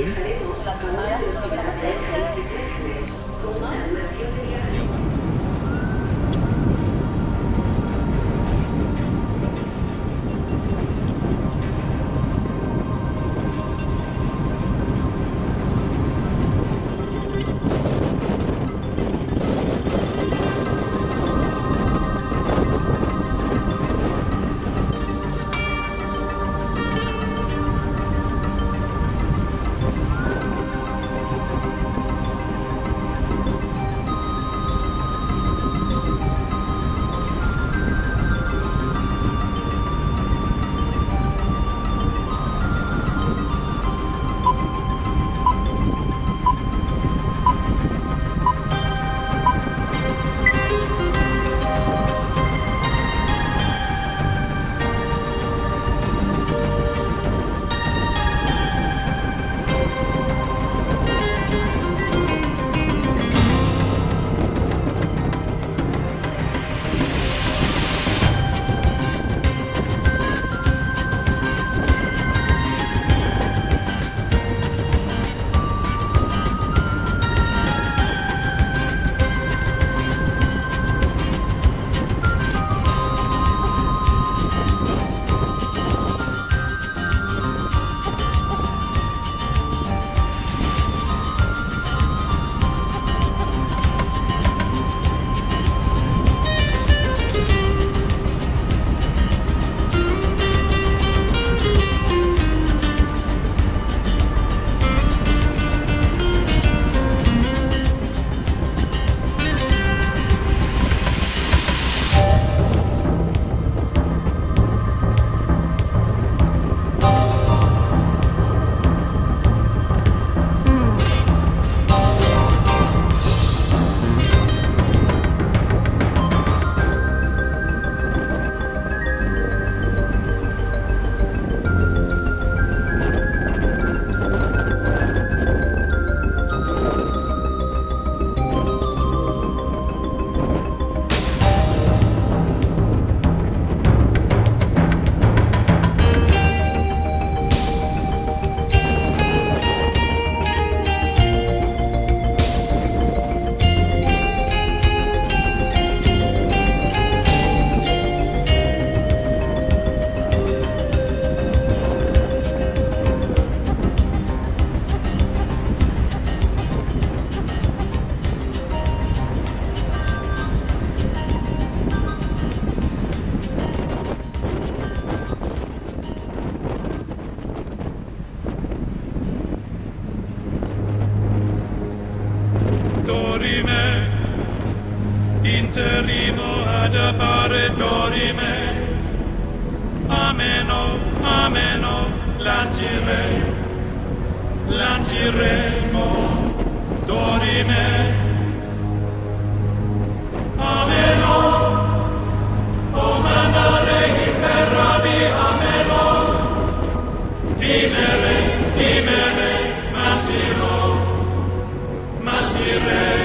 Dejaremos la de dorime, ameno, ameno, lancire, lanciremo, dorime, ameno, o mandare imperavi, ameno, dimere, dimere, manciro, Mantiremo,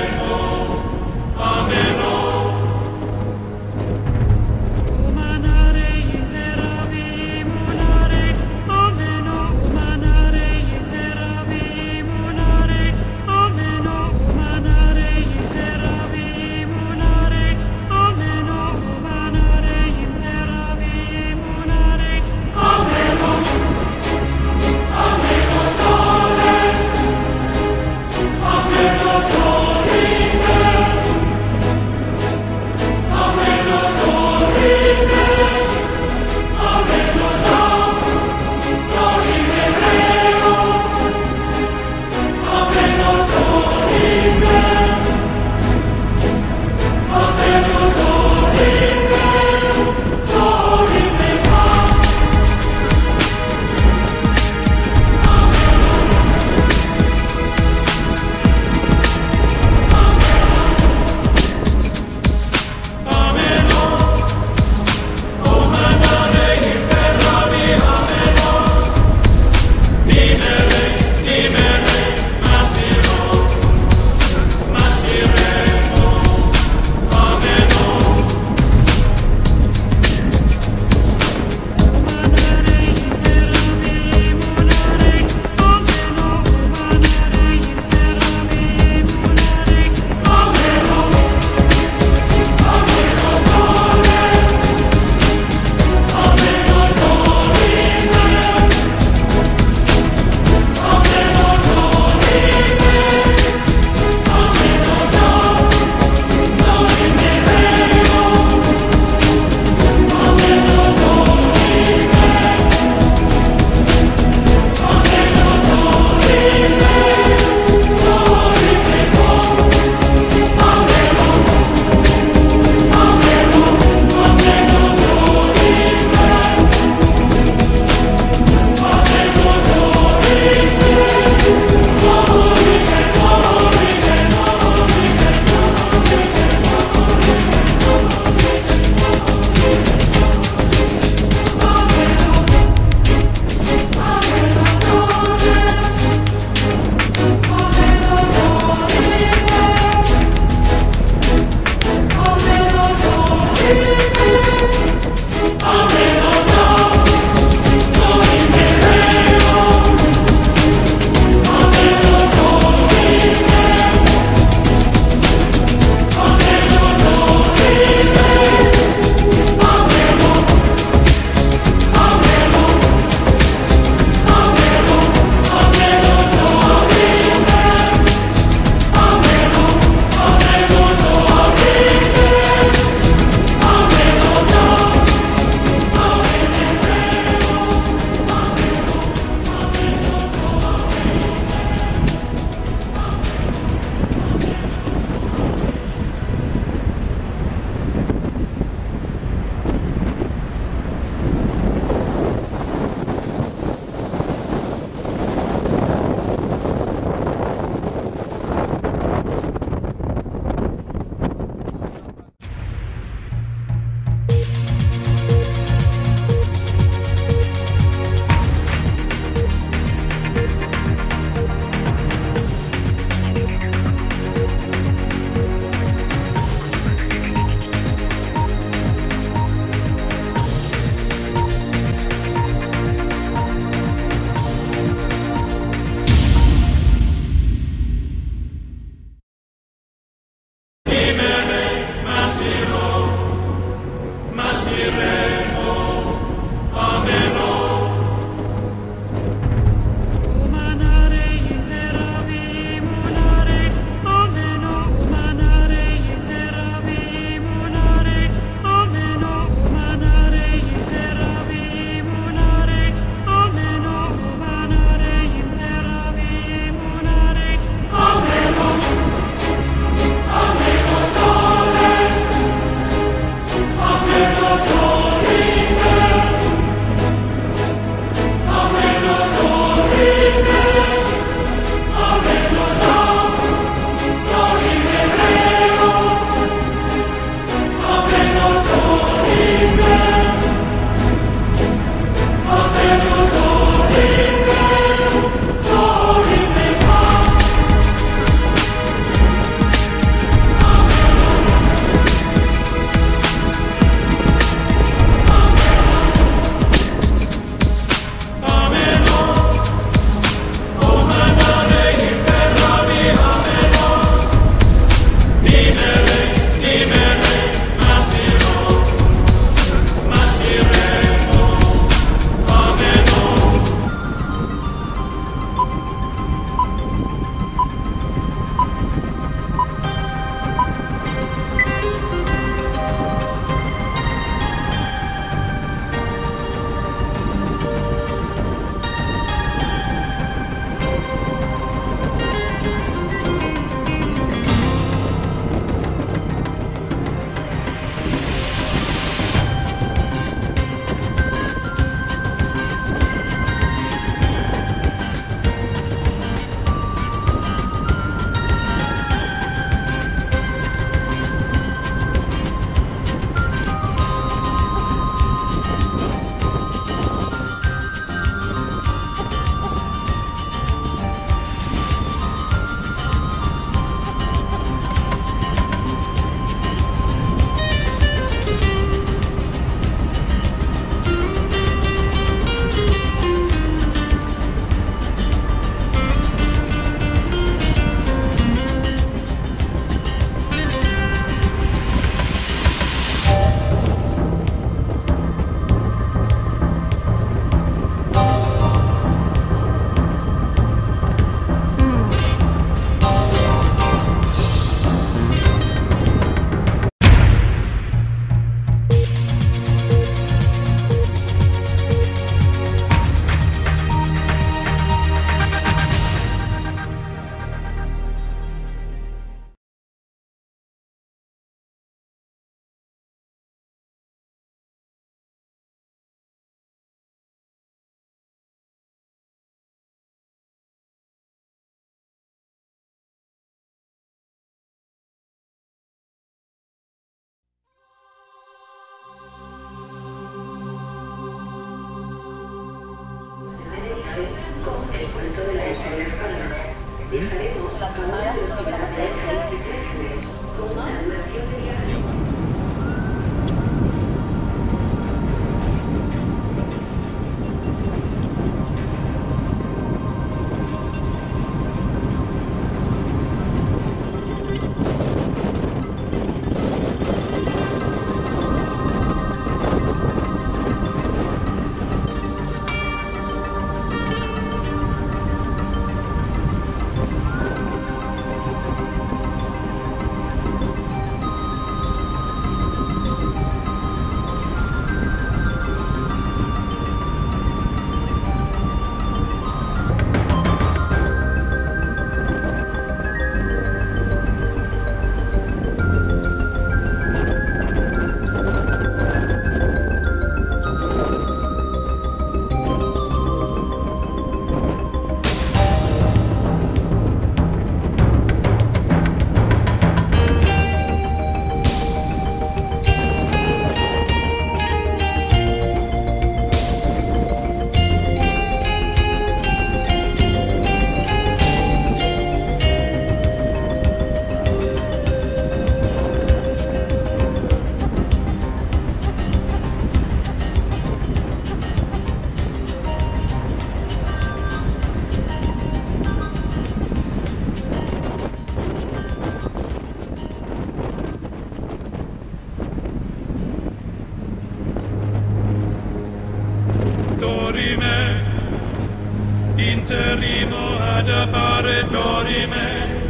interrimo ad appare dorime.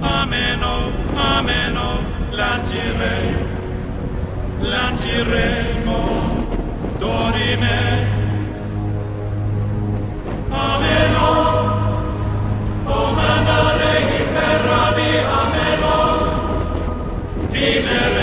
Ameno ameno lancire lanciremo dorime. Ameno o mandare in ameno. Dinero